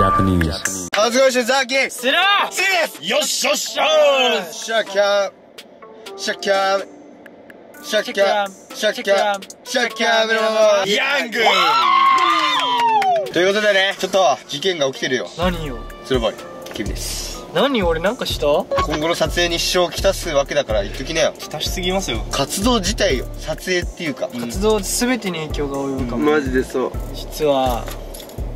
Japanese. お疲れ様ザーキーすらスリですよっしゃっしゃーシャキャンシャキャンシャキャンシャキャンシャキャンヤングということでねちょっと事件が起きてるよ何よスロバリ君です何俺なんかした今後の撮影に支障をきたすわけだから言っときなよ足しすぎますよ活動自体よ撮影っていうか活動全てに影響が及ぶかも、マジでそう実は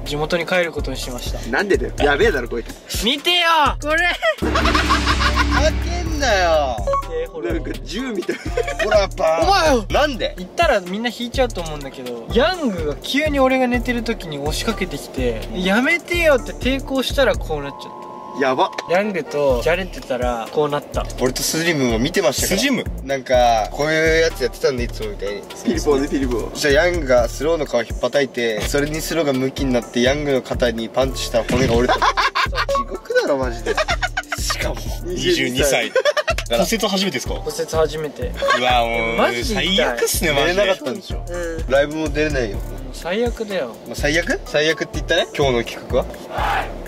地元に帰ることにしました。なんでだよ。やべえだろこいつ。見てよ。これ。負けんなよ。えほら。なんか銃みたい。ほらやっぱ。お前よ。なんで？言ったらみんな引いちゃうと思うんだけどヤングが急に俺が寝てる時に押しかけてきてやめてよって抵抗したらこうなっちゃっやば。たヤングとじゃれてたらこうなった。俺とスリムも見てましたから。スジム？なんかこういうやつやってたんでいつもみたいに。ピリポーねピリポーそしたらヤングがスローの皮引っ叩いてそれにスローがムキになってヤングの肩にパンチしたら骨が折れた。地獄だろマジで。しかも。22歳骨折初めてですか？骨折初めて。うわもうマジ最悪っすねマジ出れなかでったんでしょ。ライブも出れないよ。最悪だよ。う最悪？最悪って言ったね？今日の企画は？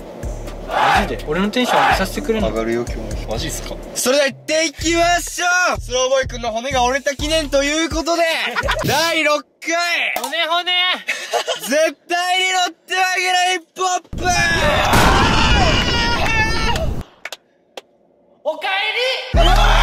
マジで？俺のテンション上げさせてくれんの？上がるよ今日マジっすか？それでは行っていきましょう。スローボーイ君の骨が折れた記念ということで 第6回。骨骨。絶対に乗ってあげないヒップホップ。おかえり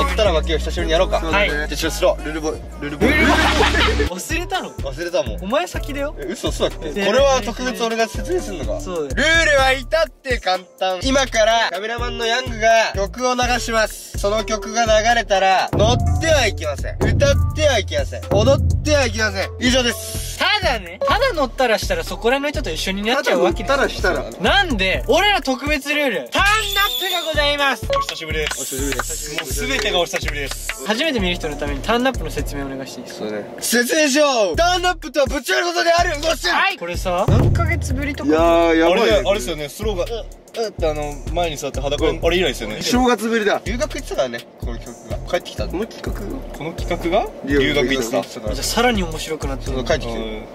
折ったら負けよ久しぶりにやろうか。はい。じゃあちょっとスロー。ルルボルルボ忘れたの？忘れたもん。お前先だよ。え嘘嘘だっけ？でこれは特別俺が説明するのか？そうルールは至って簡単。今からカメラマンのヤングが曲を流します。その曲が流れたら乗ってはいけません。歌ってはいけません。踊ってはいけません。以上ですただねただ乗ったらしたらそこらの人と一緒になっちゃうわけたですらしたら。なんで俺ら特別ルール。ターンナップがございます。お久しぶりです。お久しぶりです。もう全てがお久しぶりです。初めて見る人のためにターンナップの説明お願いしていいですか？そうね。説明しよう。ターンアップとはぶち割ることである。ごっしゃはい。これさ。何ヶ月ぶりとか？いやーやあればいねあれですよね。スローがううってあの前に座って裸あれ以来ですよね。正月ぶりだ。留学行ってたからねこの曲。が帰ってきた。この企画この企画が留留学行っててたじゃあさらに面白くなってる帰ってきて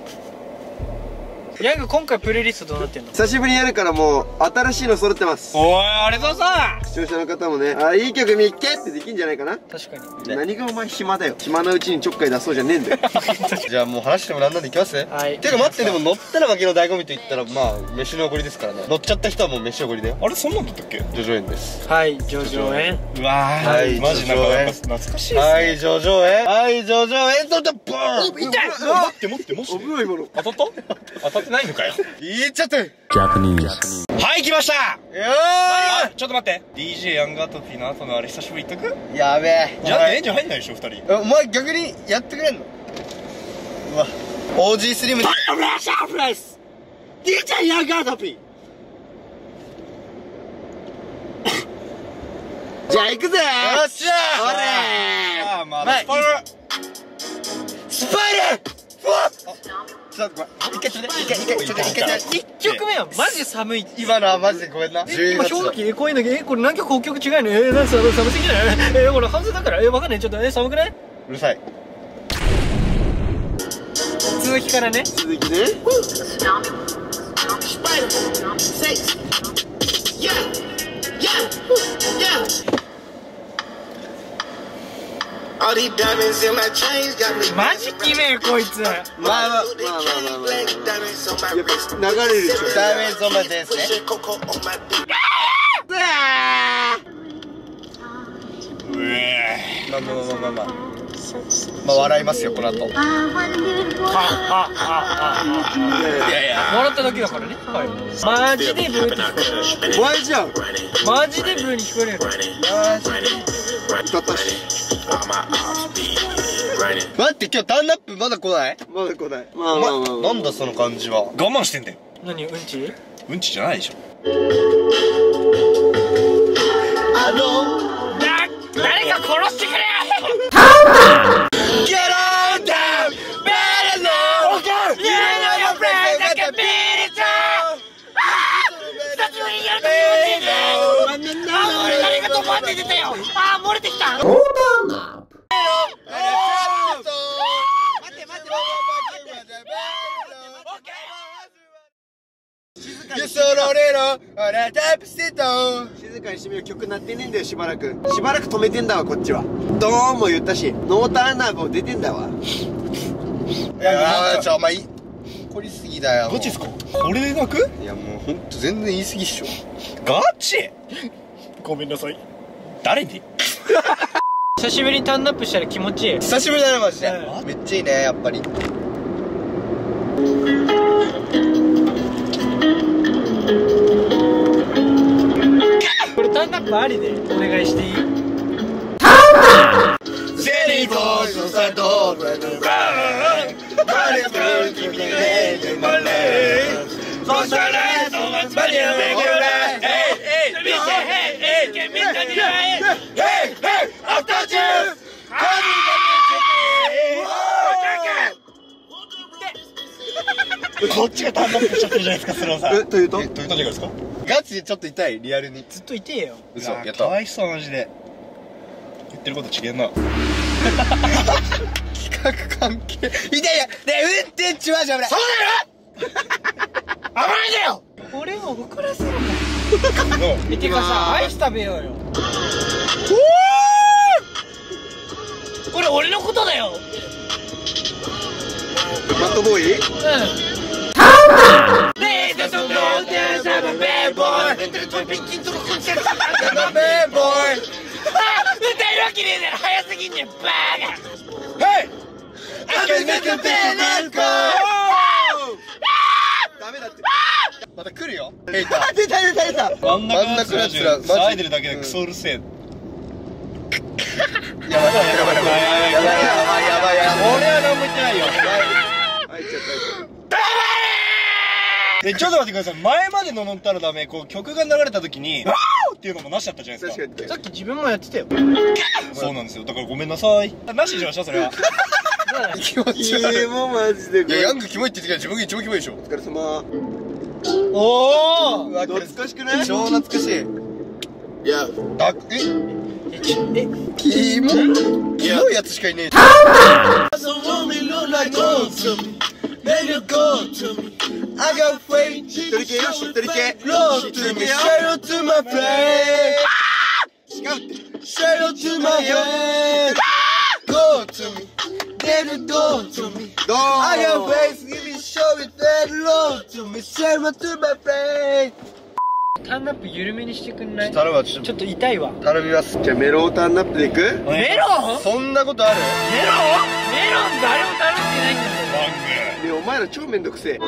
ヤング今回プレイリストどうなってんの？久しぶりにやるからもう新しいの揃ってます。おいありがとうさ視聴者の方もねあいい曲見っけってできんじゃないかな。確かに。ね何がお前暇だよ。暇なうちにちょっかい出そうじゃねえんだよ。じゃあもう話してもなんなんでいきます？はい。てか待ってでも乗ったら負けの醍醐味と言ったらまあ飯のおごりですからね。乗っちゃった人はもう飯おごりだよ。あれそんなんだったっけ？ジョジョ園です。はい上々園。うわー、はい。マジなんか懐かしいですね。はいジョジョ園。はいジョジョ園。とってボーン痛い。待って待ってもし危ないもの。当たった？当たってないのかよ。いっちゃってよ。Japanese. はい来ました。ーあちょっと待って。DJ ヤングアトピーの後のあれ久しぶり言っとく？やべえ。じゃあエンジン入んないでしょ二人。えお前逆にやってくれんの？うわ。OG スリム。でフラッシャーフライス DJ ヤンガートピー。じゃあ行くぜ。よっしゃおれ。ああまあまあスパル。スパイル。うわちょっと一回ちょっと一回一回ちょっと一回ちょっと1曲目はマジで寒い今のはマジでごめんな10今月氷河期えこういうのえこれ何曲北極違いのえなんか寒すぎないえこれ半袖だからえわかんないちょっとえ寒くないうるさい続きからね続きね chains got me. マジきめえこいつまあまあまあまあまあまあ流れるでしょ。ダメゾマですねまあまあまあまあまあまあ。笑いますよこの後。ははははいやいや笑っただけだからね。はい。マジでブーって聞こえる。怖いじゃん。マジでブーに聞こえるよ歌った待って今日ターンアップまだ来ないまだ来ないまあまあまあまあなんだその感じは我慢してんだよ何うんちうんちじゃないでしょあの誰か殺してくれと思わせてたよ。あー漏れてきた。オーバーマップ静かにしてみよう曲なってねえんだよしばらく。しばらく止めてんだわこっちは。ドーンも言ったしノーターナーも出てんだわ。いやちょお前怒りすぎだよ。どっちですか？これで泣く？いやもうほんと全然言い過ぎっしょ。ガチ？ごめんなさい。誰に？久しぶりにターンアップしたら気持ちいい。久しぶりだねマジで。うめっちゃいいねやっぱり。これターンアップありでお願いしていい？ゼリーボーイズさどうだのか。マリブル君にレーマレーそしたらそのマリブル君ヘイアフターチューこっちがターンアップしちゃってるじゃないですかスローさん。えというと？えどういう何がですか？ガチでちょっと痛いリアルに。ずっといてえよ嘘やった。かわいそうマジで。言ってること違えんな。企画関係。いやいやね運転中はじゃ危ない。そう俺を怒らせるなのえてかさアイス食べようよこれ俺のことだよ。マットボーイ？うん。だメンボーイ。歌えるわけねえだろ早すぎんねんバーヘイ！あけなくてなんかダメだって。また来るよ出た出た出た真ん中のやつらマジ騒いでるだけでクソうるせえやばいやばいやばいやばいやばいやばいやばい俺は何も言ってないよ入っちゃったでちょっと待ってください前までの乗ったらダメこう曲が流れた時に「ワーっていうのもなしだったじゃないですか確かにさっき自分もやってたよそうなんですよだからごめんなさいあなしにしましょうそれは気持ち悪いいいもんマジでいやヤングキモいって言ってきたら自分が一番キモいでしょお疲れ様おお懐かしくない超懐かしいいやだええキモキモいやつしかいねえ So woman look like go to me Baby go to me I got faith しっとり系よしっとり系 Roll to me Shout to my friend 違うって Shout to my friend Go to me Baby go to me どう I got faith Give me show it that roll to me Shout to my friend ターンアップ緩めにしてくんない？頼むわちょっちょっと痛いわ。と頼みます。じゃあメロンターンナップでい。くメロ？ンそんなことある？メロ？ンメロン誰も頼んでないんだよ。ねお前ら超めんどくせえ。メ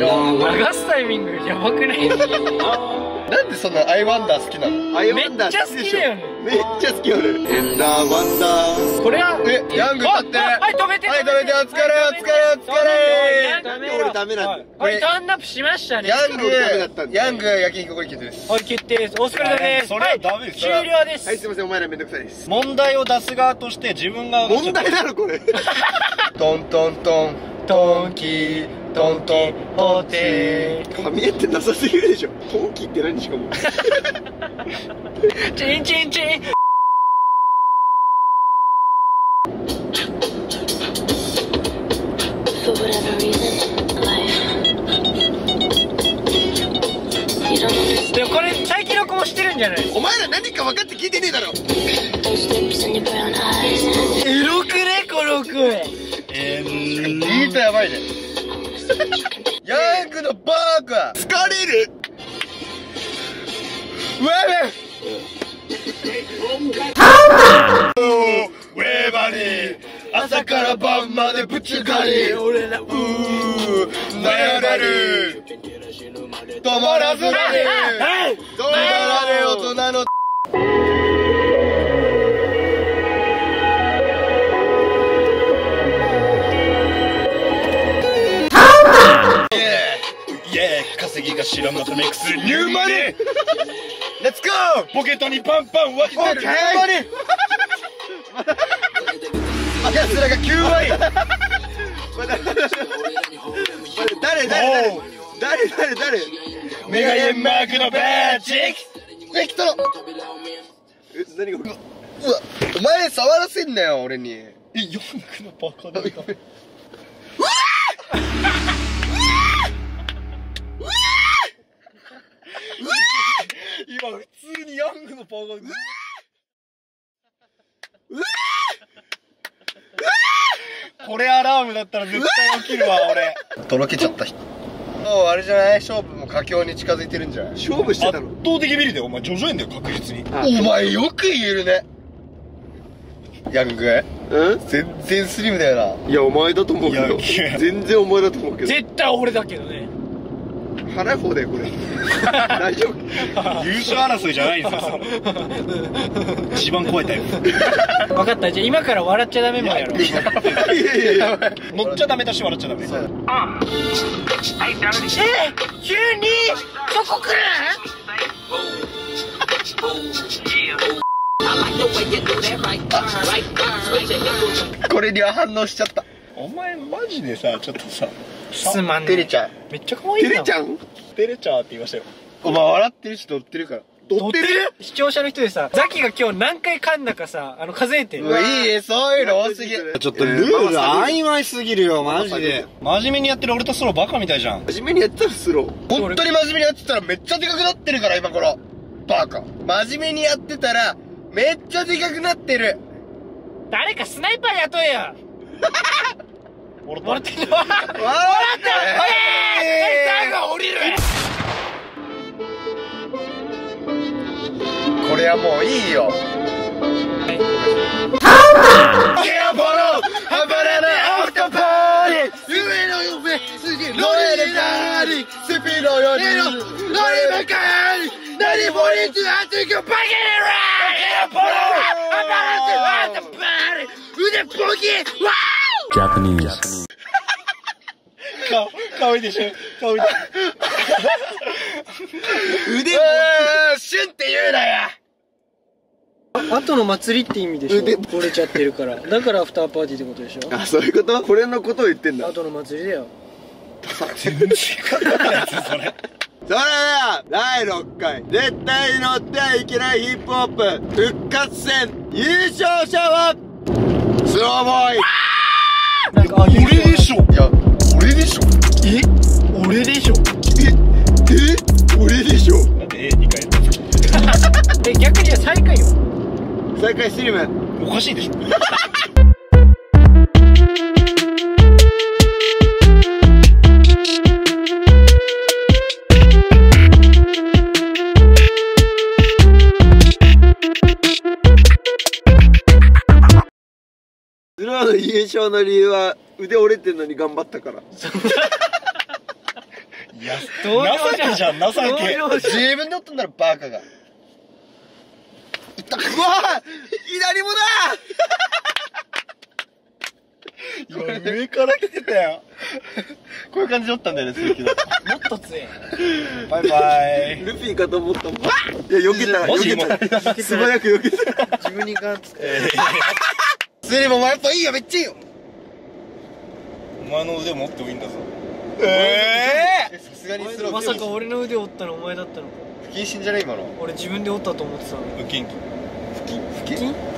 ロ。ン流すタイミングやばくない？なんでそんなアイワンダー好きなの？アイワンダーめっちゃ好きだよ。ねめっちゃ好きよ俺。エンダーワンダーこれはえヤング立って。あはい止めてはい止めてお疲れお疲れお疲れ。俺ダメなんだはい。ターンアップしましたね。ヤング俺ダメだったんだヤング焼肉これ決定です。はい決定です。お疲れ様です。それはダメですはい終了です。はいすいませんお前らめんどくさいです。問題を出す側として自分が問題なのこれ。トントントントンキートントンホテ噛み合ってなさすぎるでしょ。トンキって何しかも。チンチンチン。でもこれ最近の子も知ってるんじゃないお前ら何か分かって聞いてねえだろ.エロくね？この声。えー、ビートやばいねヤングのバーカ疲れる？ウェウェーバリー。朝から晩までぶつかり。俺ら。うー。悩める。止まらずに次が白まとックスニューマネー！レッツゴー！ポケットにパンパン湧きてる。ニューマネー！が9割誰誰誰誰誰誰メガネマークのバーチックえ、来たえ、何がうわ、お前触らせんなよ、俺にえ、よくのバカだうわうわ今普通にヤングのパワーがこれアラームだったら絶対起きるわ俺。とろけちゃった人。もうあれじゃない？勝負も佳境に近づいてるんじゃない？勝負して圧たの？倒的ビリだよお前ジョジョ園だよ確実に。あお前よく言えるね。ヤング。うん？全然スリムだよいやお前だと思うけど。全然お前だと思うけど。絶対俺だけどね腹方だよこれ。大丈夫。優勝争いじゃないんですよ。一番怖いタイプ。分かった。じゃあ今から笑っちゃダメもやろう。いやいやいや。乗っちゃダメだし笑っちゃダメ。急にそこ来る？なこれには反応しちゃった。お前マジでさちょっとさすまんね照れちゃう。めっちゃ可愛いな。照れちゃん照れちゃうって言いましたよお前笑ってるし乗ってる？から撮ってる？視聴者の人でさザキが今日何回噛んだかさあの数えて。いいえそういうの多すぎる。ちょっとルール曖昧すぎるよマジで。真面目にやってる俺とスローバカみたいじゃん。真面目にやったらスロー。本当に真面目にやってたらめっちゃでかくなってるから今頃。バカ。真面目にやってたらめっちゃでかくなってる。誰かスナイパー雇えよ 俺と笑ってる。笑った笑った降りる。これはもういいよロエルダーリスピロよりロエルカーリ何もリチアティクバケラーポロアバラテワータバリ腕ポキワ顔顔いいでしょ顔いいで腕シュンって言うなよ後の祭りって意味でしょ？折れちゃってるから。だからアフターパーティーってことでしょ？あそういうこと？これのことを言ってんだ。後の祭りだよ。それ。それでは第6回。絶対に乗ってはいけないヒップホップ復活戦優勝者はスローボーイあ俺でしょ。いや俺でしょ。え？俺でしょ。え？俺でしょ。なんで A2 回やったえ逆に最下位よ再開スリム。おかしいでしょ。優勝の理由は腕折れてんのに頑張ったから。いや同情情け。じゃん。情け自分でおったんだろバカが。うわ左もだ今上から来てたよ。こういう感じでおったんだよね鈴木の。もっと強えバイバイ。ルフィかと思った。もんいや避けた避けた。素早く避けた。自分にガンつって。スリムお前やっぱいいよめっちゃいいよ。お前の腕持ってもいいんだぞ。ええさすがにスロー。まさか俺の腕折ったのお前だったのか。不謹慎じゃね今の。俺自分で折ったと思ってたの不謹？不謹？